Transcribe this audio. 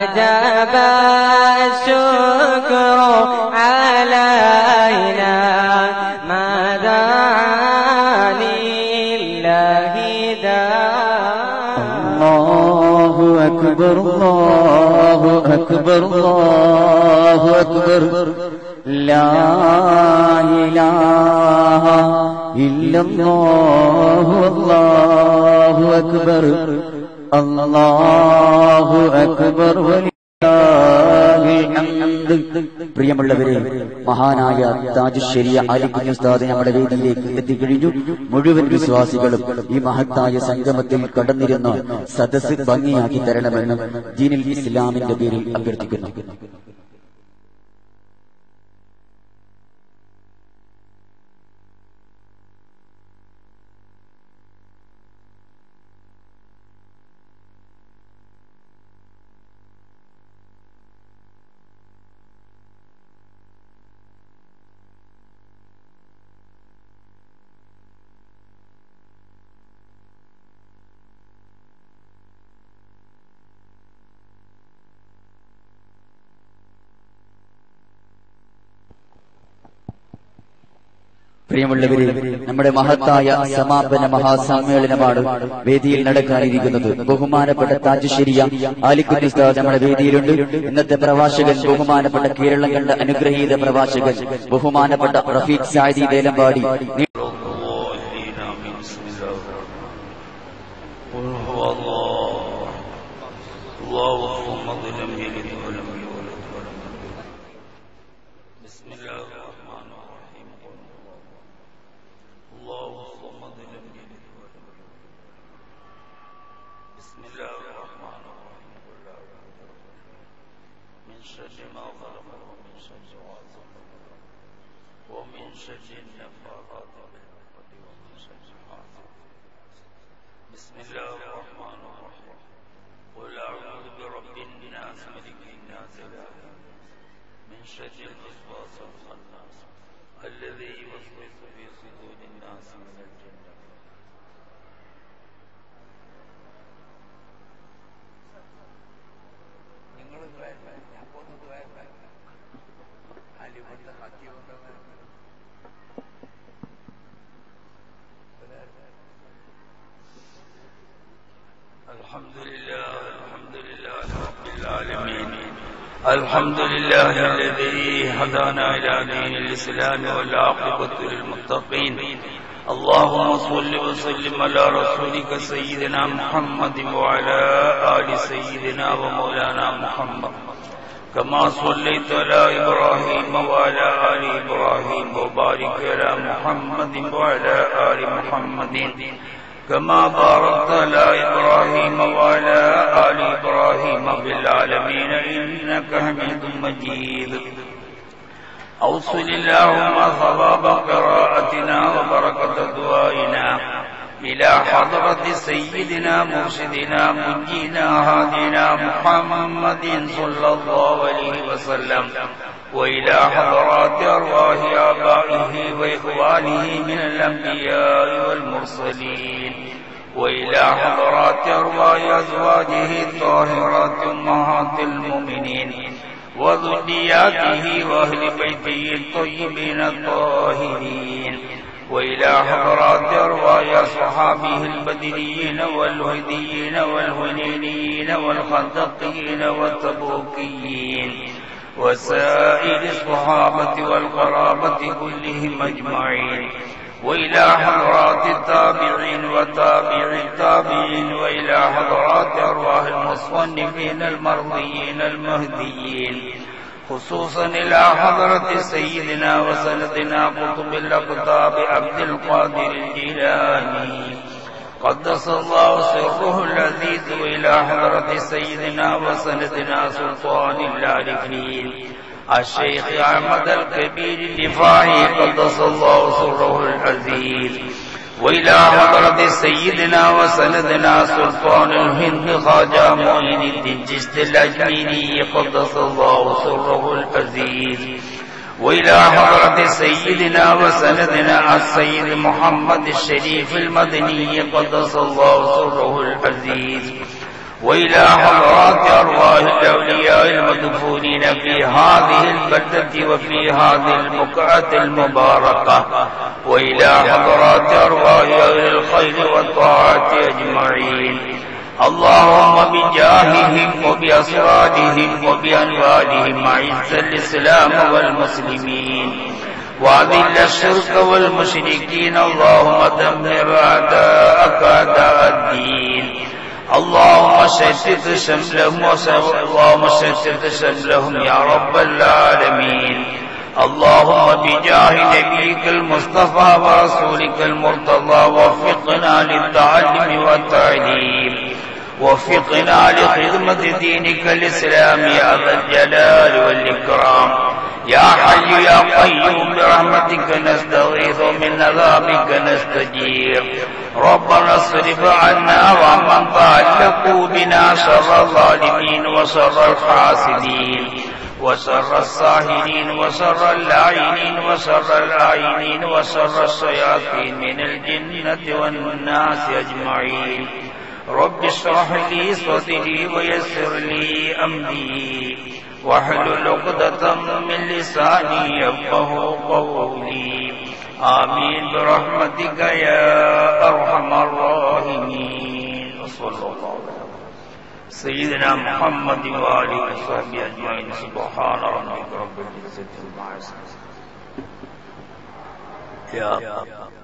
وجب الشكر علينا. ما دعا لله الله أكبر الله أكبر الله أكبر. لا إله إلا الله الله أكبر. അള്ളാഹു അക്ബർ പ്രിയമുള്ളവരെ മഹാനായ താജ് ശരിയ നമ്മുടെ വേദിയിലേക്ക് എത്തിക്കഴിഞ്ഞു. മുഴുവൻ വിശ്വാസികളും ഈ മഹത്തായ സംഗമത്തിൽ കടന്നിരുന്ന സദസ് ഭംഗിയാക്കി തരണമെന്ന് ദീനിൽ ഇസ്ലാമിന്റെ പേരിൽ അഭ്യർത്ഥിക്കുന്നു. പ്രിയമുള്ളവരെ നമ്മുടെ മഹത്തായ സമാപന മഹാസമ്മേളനമാണ് വേദിയിൽ നടക്കാനിരിക്കുന്നത് ബഹുമാനപ്പെട്ട താജശ്ശേരിയ ആലിക്കുഞ്ഞ് ഉസ്താദ് നമ്മുടെ വേദിയിലുണ്ട് ഇന്നത്തെ പ്രഭാഷകൻ ബഹുമാനപ്പെട്ട കേരളം കണ്ട അനുഗ്രഹീത പ്രഭാഷകൻ ബഹുമാനപ്പെട്ട റഫീഖ് സാദി വേലമ്പാടി الضالين آمين بسم الله الرحمن بسم الله الرحمن الرحيم. قل من شر ما خلق ومن شر غاسق ومن شر النفاثات ومن شر الحمد لله الذي هدانا إلى دين الإسلام والعاقبة للمتقين. اللهم صل وسلم على رسولك سيدنا محمد وعلى آل سيدنا ومولانا محمد. كما صليت على إبراهيم وعلى آل إبراهيم وبارك على محمد وعلى آل محمد. كما باركت على إبراهيم وعلى آل إبراهيم في العالمين إنك حميد مجيد. أوصل اللهم ثواب قراءتنا وبركة دعائنا إلى حضرة سيدنا، مرشدنا، منجينا، هادينا، محمد صلى الله عليه وسلم. وإلى حضرات أرواح آبائه وإخوانه من الأنبياء والمرسلين. وإلى حضرات أرواح أزواجه الطاهرات أمهات المؤمنين. وذرياته وأهل بيته الطيبين الطاهرين. وإلى حضرات أرواح أصحابه البدريين والهديين والهنينيين والخندقيين والتبوكيين. وسائر الصحابة والقرابة كلهم أجمعين وإلى حضرات التابعين وتابع التابعين وإلى حضرات أرواح المصنفين المرضيين المهديين خصوصا إلى حضرة سيدنا وسندنا قطب الأقطاب عبد القادر الجيلاني قدس الله سره العزيز إلى حضرة سيدنا وسندنا سلطان العارفين. الشيخ أحمد الكبير الدفاعي قدس الله سره العزيز. وإلى حضرة سيدنا وسندنا سلطان الهند خواجة معين الدين الأجميري قدس الله سره العزيز. وإلى حضرة سيدنا وسندنا السيد محمد الشريف المدني قدس الله سره العزيز. وإلى حضرات أرواح الأولياء في هذه البلدة وفي هذه البقعة المباركة. وإلى حضرات أرواح أهل الخير والطاعة أجمعين. اللهم بجاههم وبأسرارهم وبأنوالهم أعز الإسلام والمسلمين وأذل الشرك والمشركين اللهم دمر أعداءك أعداء الدين اللهم شتت شملهم اللهم شتت شملهم يا رب العالمين اللهم بجاه نبيك المصطفى ورسولك المرتضى وفقنا للتعلم والتعليم وفقنا لخدمة دينك الإسلام يا ذا الجلال والإكرام. يا حي يا قيوم برحمتك نستغيث من عذابك نستجير. ربنا اصرف عنا ومن تعلقوا بنا شر الظالمين وشر الحاسدين وشر الساهرين وشر اللاعنين وشر العائنين وشر الشياطين من الجنة والناس أجمعين. رب اشرح لي صدري ويسر لي أمري واحلل عقدة من لساني يفقه قولي. آمين برحمتك يا أرحم الراحمين. وصلى الله على سيدنا محمد وآله وصحبه أجمعين. سبحان ربك رب العزة عما يصفون. يا